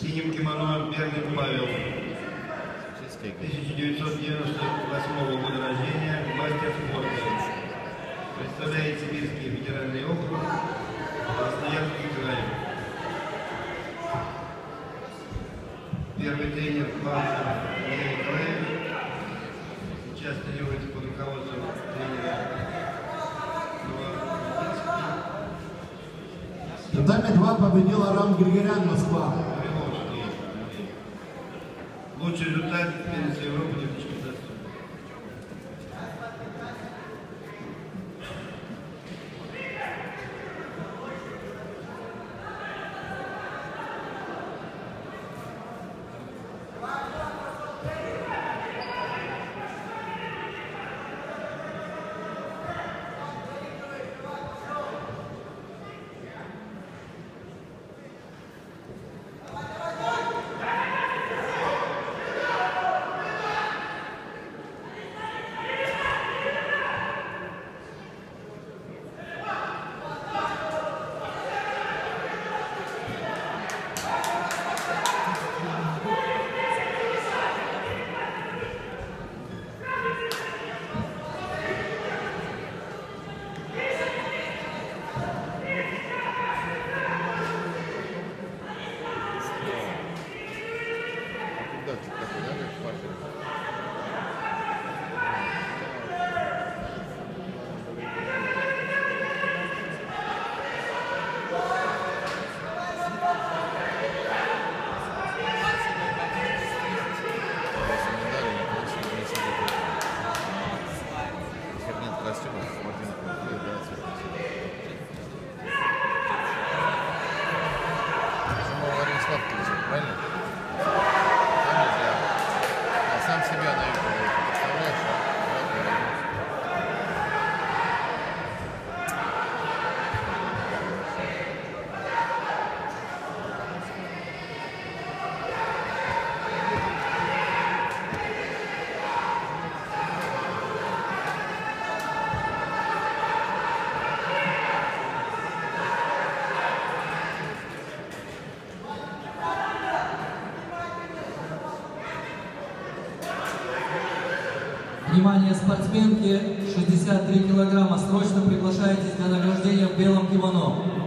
В синем кимоно Берлин Павел. 1998 года рождения, мастер спорта. Представляет Сибирский федеральный округ, Красноярский край. Первый тренер Клаусов Андрей Николаевич. Сейчас тренируется под руководством тренера Татами 2 победил Арам Григорян, Москва. Muitos lutantes pela Europa de Куда ты такой, да, как Паша? Если медали, Внимание, спортсменки, 63 килограмма, срочно приглашаетесь для награждения в белом кимоно.